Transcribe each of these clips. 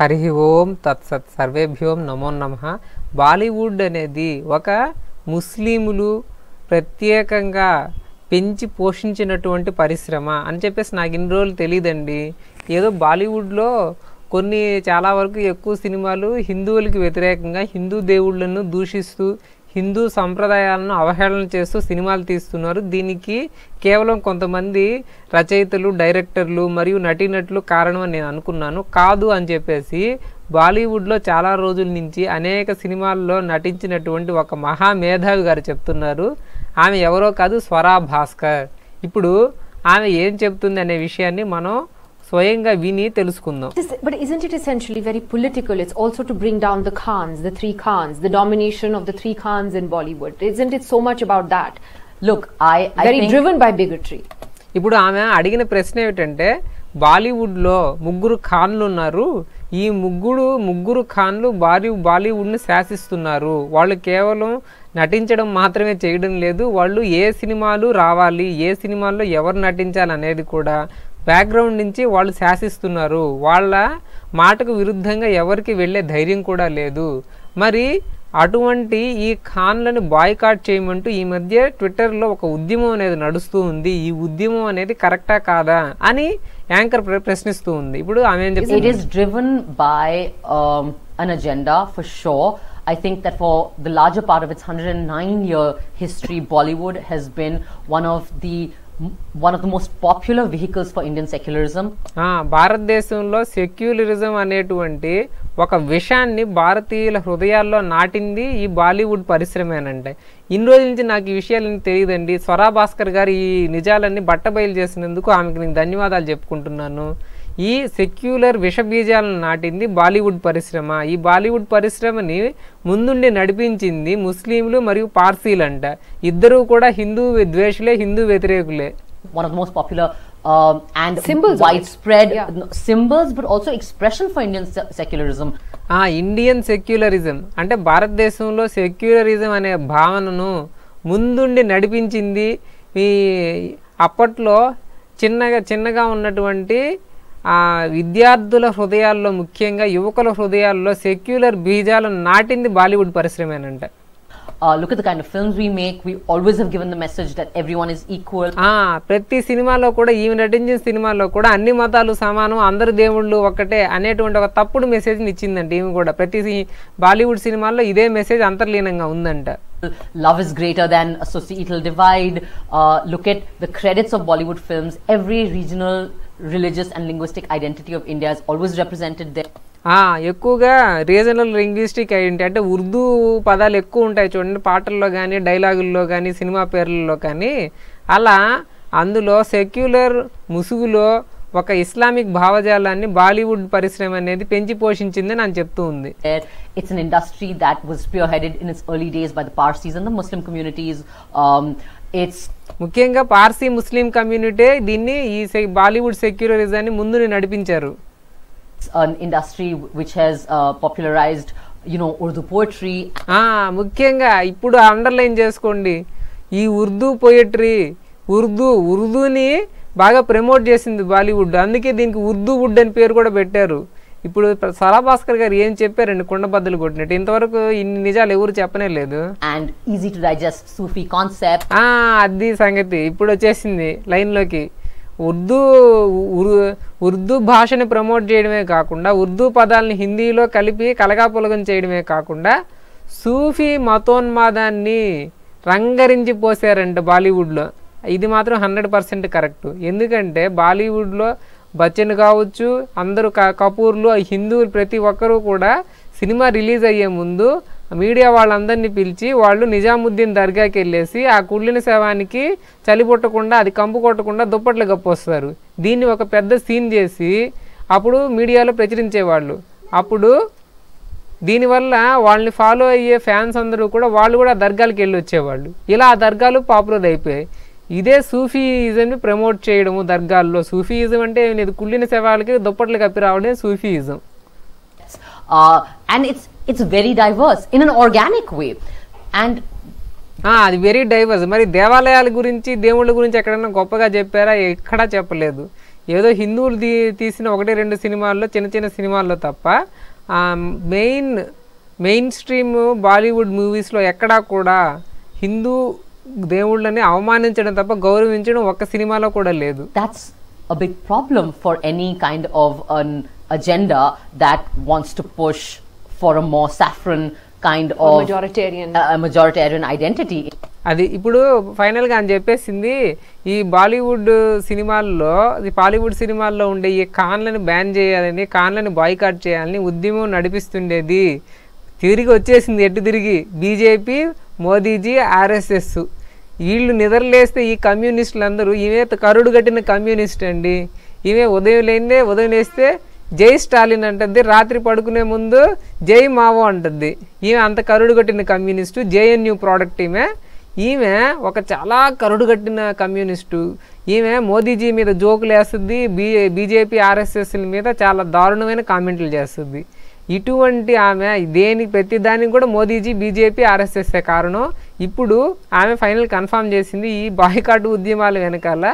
హరి ఓం తత్సత్ సర్వేభ్యోం నమో నమ. బాలీవుడ్ అనేది ఒక ముస్లింలు ప్రత్యేకంగా పెంచి పోషించినటువంటి పరిశ్రమ అని చెప్పేసి నాకు ఇన్ని రోజులు తెలియదండి ఏదో బాలీవుడ్లో కొన్ని చాలా వరకు ఎక్కువ సినిమాలు హిందువులకి వ్యతిరేకంగా హిందూ దేవుళ్ళను దూషిస్తూ హిందూ సంప్రదాయాలను అవహేళన చేస్తూ సినిమాలు తీస్తున్నారు. దీనికి కేవలం కొంతమంది రచయితలు డైరెక్టర్లు మరియు నటీనటులు కారణం అని నేను అనుకున్నాను. కాదు అని చెప్పేసి బాలీవుడ్లో చాలా రోజుల నుంచి అనేక సినిమాల్లో నటించినటువంటి ఒక మహా మేధావి గారు చెప్తున్నారు. ఆమె ఎవరో కాదు స్వరా భాస్కర్. ఇప్పుడు ఆమె ఏం చెప్తుంది అనే విషయాన్ని మనం స్వయంగా విని తెలుసుకుందాం. ఇప్పుడు ఆమె అడిగిన ప్రశ్న ఏమిటంటే బాలీవుడ్లో ముగ్గురు ఖాన్లు ఉన్నారు. ఈ ముగ్గురు ముగ్గురు ఖాన్లు బాలీ బాలీవుడ్ను శాసిస్తున్నారు. వాళ్ళు కేవలం నటించడం మాత్రమే చేయడం లేదు. వాళ్ళు ఏ సినిమాలు రావాలి ఏ సినిమాల్లో ఎవరు నటించాలి అనేది కూడా బ్యాక్గ్రౌండ్ నుంచి వాళ్ళు శాసిస్తున్నారు. వాళ్ళ మాటకు విరుద్ధంగా ఎవరికి వెళ్ళే ధైర్యం కూడా లేదు. మరి అటువంటి ఈ ఖాన్లను బాయ్కాట్ చేయమంటూ ఈ మధ్య ట్విట్టర్లో ఒక ఉద్యమం అనేది నడుస్తూ ఉంది. ఈ ఉద్యమం అనేది కరెక్టా కాదా అని యాంకర్ ప్ర- ప్రశ్నిస్తూ ఉంది. ఇప్పుడు ఆమె ఏం it చెప్తుంది? is driven by um, an agenda for sure. I think that for the larger part of its 109 year history, Bollywood has been one of the one of the most popular vehicles for Indian secularism భారతదేశంలో secularism అనేటువంటి ఒక విషయాన్ని భారతీయుల హృదయాల్లో నాటింది ఈ బాలీవుడ్ పరిశ్రమేనంటే. ఇన్ని రోజుల నుంచి నాకు ఈ విషయాలన్నీ తెలియదండి. స్వరా భాస్కర్ గారు ఈ నిజాలన్నీ బట్టబయలు చేసినందుకు ఆమెకు నేను ధన్యవాదాలు చెప్పుకుంటున్నాను. ఈ సెక్యులర్ విషబీజాలను నాటింది బాలీవుడ్ పరిశ్రమ ఈ బాలీవుడ్ పరిశ్రమని ముందుండి నడిపించింది ముస్లింలు మరియు పార్సీలంట ఇద్దరూ కూడా హిందూ ద్వేషులే హిందూ వ్యతిరేకులే One of the most popular um, and Symbols of it. widespread Yeah. no, symbols, but also expression for Indian se- secularism. ఆ ఇండియన్ సెక్యులరిజం అంటే భారతదేశంలో సెక్యులరిజం అనే భావనను ముందుండి నడిపించింది ఈ అప్పట్లో చిన్నగా చిన్నగా ఉన్నటువంటి విద్యార్థుల హృదయాల్లో ముఖ్యంగా యువకుల హృదయాల్లో సెక్యులర్ బీజాలను నాటింది Bollywood పరిశ్రమేనంట Uh, look at the kind of films we make. We always have given the message that everyone is equal. ఆ ప్రతి సినిమాలో కూడా ఈమె నటించిన సినిమాలో కూడా అన్ని మతాలు సమానం అందరు దేవుళ్ళు ఒక్కటే అనేటువంటి ఒక తప్పుడు మెసేజ్ని ఇచ్చిందంట ఈమె కూడా ప్రతి సి- బాలీవుడ్ సినిమాల్లో ఇదే మెసేజ్ అంతర్లీనంగా ఉందంట Love is greater than a societal divide. Uh, look at the credits of Bollywood films. Every regional, religious and linguistic identity of India always represented they ఎక్కువగా రీజనల్ లింగ్విస్టిక్ ఏంటి అంటే ఉర్దూ పదాలు ఎక్కువ ఉంటాయి చూడండి పాటల్లో కానీ డైలాగుల్లో కానీ సినిమా పేర్లలో కానీ. అలా అందులో సెక్యులర్ ముసుగులో ఒక ఇస్లామిక్ భావజాలాన్ని బాలీవుడ్ పరిశ్రమ అనేది పెంచి పోషించింది అని చెప్తూ ఉంది. It's industry that was pure headed in its early days by the Parsis the Muslim communities it's ముఖ్యంగా పార్సీ ముస్లిం కమ్యూనిటీ దీన్ని ఈ బాలీవుడ్ సెక్యులరిజాన్ని ముందు నడిపించారు. An industry which has uh, popularized, you know, Urdu poetry. ఆ, ముఖ్యంగా ఇప్పుడు అండర్లైన్ చేసుకోండి. ఈ ఉర్దూ పోయట్రీ ఉర్దూ ఉర్దూని బాగా ప్రమోట్ చేసింది బాలీవుడ్ అందుకే దీనికి ఉర్దూ వుడ్ అని పేరు కూడా పెట్టారు. ఇప్పుడు సరా భాస్కర్ గారు ఏం చెప్పారండి కుండబద్దలు కొట్టినట్టు. ఇంతవరకు ఇన్ని నిజాలు ఎవరు చెప్పనే లేదు. Easy to digest Sufi concept. ఆ, అది సంగతి. ఇప్పుడు వచ్చేసింది లైన్లోకి. ఉర్దూ ఉర్- ఉర్దూ భాషని ప్రమోట్ చేయడమే కాకుండా ఉర్దూ పదాలని హిందీలో కలిపి కలగాపులగం చేయడమే కాకుండా సూఫీ మతోన్మాదాన్ని రంగరించి పోసారంట బాలీవుడ్లో. ఇది మాత్రం హండ్రెడ్ పర్సెంట్ కరెక్ట్. ఎందుకంటే బాలీవుడ్లో బచ్చన్ కావచ్చు అందరూ క- కపూర్లు ఆ హిందువులు ప్రతి ఒక్కరూ కూడా సినిమా రిలీజ్ అయ్యే ముందు మీడియా వాళ్ళందరినీ పిలిచి వాళ్ళు నిజాముద్దీన్ దర్గాకి వెళ్ళేసి ఆ కుళ్ళిన శవానికి చలి పుట్టకుండా అది కంపు కొట్టకుండా దుప్పట్లు గప్పొస్తారు దీన్ని ఒక పెద్ద సీన్ చేసి అప్పుడు మీడియాలో ప్రచురించేవాళ్ళు. అప్పుడు దీనివల్ల వాళ్ళని ఫాలో అయ్యే ఫ్యాన్స్ అందరూ కూడా వాళ్ళు కూడా దర్గాలకు వెళ్ళి వచ్చేవాళ్ళు ఇలా ఆ దర్గాలు పాపులర్ అయిపోయాయి. ఇదే సూఫీయిజంని ప్రమోట్ చేయడము దర్గాల్లో. సూఫీయిజం అంటే ఏం లేదు. కుళ్ళిన శవాలకి దుప్పట్లు కప్పి రావడమే Sufism Uh, and it's it's very diverse in an organic way. And ఆ, అది వెరీ డైవర్స్ మరి దేవాలయాల గురించి దేవుళ్ళ గురించి ఎక్కడైనా గొప్పగా చెప్పారా? ఎక్కడా చెప్పలేదు. ఏదో హిందువులు తీసిన ఒకటి రెండు సినిమాల్లో చిన్న చిన్న సినిమాల్లో తప్ప మెయిన్ మెయిన్ స్ట్రీమ్ బాలీవుడ్ మూవీస్లో ఎక్కడా కూడా హిందూ దేవుళ్ళని అవమానించడం తప్ప గౌరవించడం ఒక్క సినిమాలో కూడా లేదు That's a big problem for any kind of an agenda that wants to push for a more saffron kind Or of majoritarian. a majoritarian identity. అది ఇప్పుడు ఫైనల్గా అని చెప్పేసింది ఈ బాలీవుడ్ సినిమాల్లో ఈ బాలీవుడ్ సినిమాల్లో ఉండే ఈ కాన్లను బ్యాన్ చేయాలని కాన్లను బాయ్కాట్ చేయాలని ఉద్యమం నడిపిస్తుండేది తిరిగి వచ్చేసింది ఎటు తిరిగి బీజేపీ మోదీజీ ఆర్ఎస్ఎస్. వీళ్ళు నిద్రలేస్తే ఈ కమ్యూనిస్టులు అందరూ ఈమె కరుడు కట్టిన కమ్యూనిస్ట్ అండి. ఈమె ఉదయం లేనిదే ఉదయం లేస్తే జై స్టాలిన్ అంటుంది రాత్రి పడుకునే ముందు జై మావో అంటుంది ఈమె అంత కరుడు కట్టిన కమ్యూనిస్టు జేఎన్యూ ప్రోడక్ట్ ఈమె. ఈమె ఒక చాలా కరుడు కట్టిన కమ్యూనిస్టు. ఈమె మోదీజీ మీద జోకులు వేస్తుంది బీ బీజేపీ ఆర్ఎస్ఎస్ల మీద చాలా దారుణమైన కామెంట్లు చేస్తుంది ఇటువంటి ఆమె దేనికి ప్రతి దానికి కూడా మోదీజీ బీజేపీ ఆర్ఎస్ఎస్ కారణం ఇప్పుడు ఆమె ఫైనల్ కన్ఫర్మ్ చేసింది ఈ బాయ్కాట్ ఉద్యమాల వెనకాల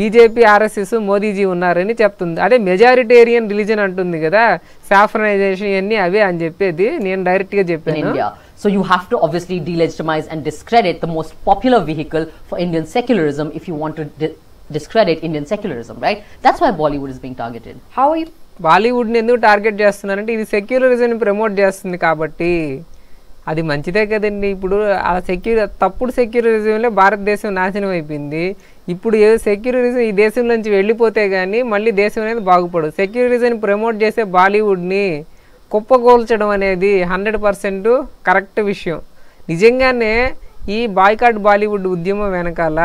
బీజేపీ ఆర్ఎస్ఎస్ మోదీజీ ఉన్నారని చెప్తుంది అదే మెజారిటేరియన్ రిలీజన్ అంటుంది కదా సాఫ్రనైజేషన్ ఇవన్నీ అవే అని చెప్పేది నేను డైరెక్ట్గా చెప్పాను. So you have to obviously delegitimize and discredit the most popular vehicle for Indian secularism if you want to di- discredit Indian secularism, right? That's why Bollywood is being targeted. How are you బాలీవుడ్ని ఎందుకు target చేస్తున్నారంటే ఇది సెక్యులరిజంని promote చేస్తుంది కాబట్టి అది మంచిదే కదండి. ఇప్పుడు ఆ సెక్యూర్ తప్పుడు సెక్యులరిజంలో భారతదేశం నాశనం అయిపోయింది. ఇప్పుడు ఏ సెక్యులరిజం ఈ దేశం నుంచి వెళ్ళిపోతే కానీ మళ్ళీ దేశం అనేది బాగుపడదు. సెక్యులరిజంని ప్రమోట్ చేసే బాలీవుడ్ని కుప్పగోల్చడం అనేది హండ్రెడ్ పర్సెంట్ కరెక్ట్ విషయం. నిజంగానే ఈ బాయ్కాట్ బాలీవుడ్ ఉద్యమం వెనకాల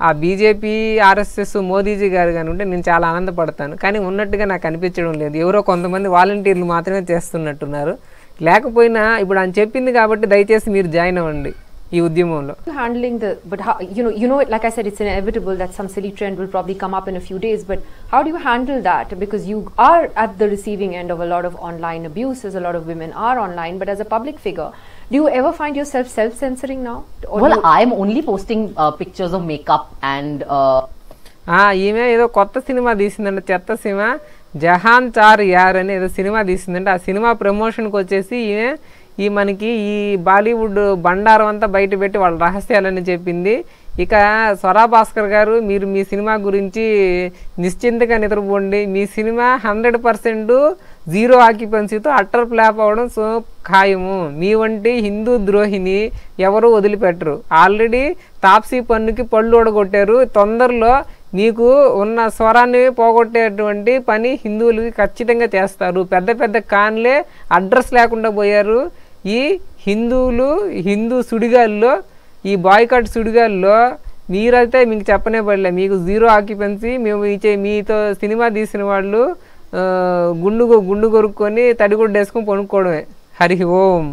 ఆ బీజేపీ ఆర్ఎస్ఎస్ మోదీజీ గారు కానీ ఉంటే నేను చాలా ఆనందపడతాను. కానీ ఉన్నట్టుగా నాకు అనిపించడం లేదు. ఎవరో కొంతమంది వాలంటీర్లు మాత్రమే చేస్తున్నట్టున్నారు. లేకపోయినా ఇప్పుడు ఆయన చెప్పింది కాబట్టి దయచేసి మీరు జాయిన్ అవ్వండి. ఈ ఉద్యమంలో handling the but how you know you know like i said it's inevitable that some silly trend will probably come up in a few days but how do you handle that because you are at the receiving end of a lot of online abuses a lot of women are online but as a public figure do you ever find yourself self censoring now or well, do you- I'm only posting uh, pictures of makeup and uh, ఆ, ఈమె ఏదో కొత్త cinema తీసిందంట చెత్త cinema Jahan చార్ యార్ అని ఏదో cinema తీసిందంట ఆ cinema ప్రమోషన్కి వచ్చేసి ఈమె ఈ మనకి ఈ బాలీవుడ్ బండారం అంతా బయట పెట్టి వాళ్ళ రహస్యాలని చెప్పింది. ఇక స్వరా భాస్కర్ గారు మీరు మీ సినిమా గురించి నిశ్చింతగా నిద్రపోండి. మీ సినిమా హండ్రెడ్ పర్సెంట్ జీరో ఆక్యుపెన్సీతో అట్టర్ ఫ్లాప్ అవ్వడం సో ఖాయము. మీ వంటి హిందూ ద్రోహిని ఎవరు వదిలిపెట్టరు. ఆల్రెడీ తాప్సీ పన్నుకి పళ్ళు ఓడగొట్టారు తొందరలో మీకు ఉన్న స్వరాన్ని పోగొట్టేటువంటి పని హిందువులకి ఖచ్చితంగా చేస్తారు. పెద్ద పెద్ద కాన్లే అడ్రస్ లేకుండా పోయారు. ఈ హిందువులు హిందూ సుడిగాల్లో ఈ బాయ్కాట్ సుడిగాల్లో మీరైతే మీకు చెప్పనే పడలే. మీకు జీరో ఆక్యుపెన్సీ మేము ఇచ్చే మీతో సినిమా తీసిన వాళ్ళు గుండు గుండు కొరుక్కొని తడిగుడ్డ వేసుకొని పనుక్కోవడమే హరి ఓం.